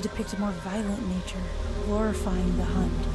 to depict a more violent nature, glorifying the hunt.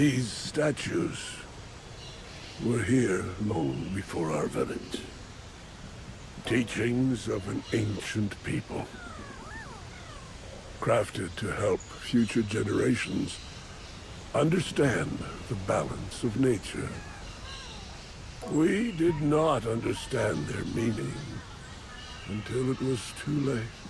These statues were here long before our village. Teachings of an ancient people. Crafted to help future generations understand the balance of nature. We did not understand their meaning until it was too late.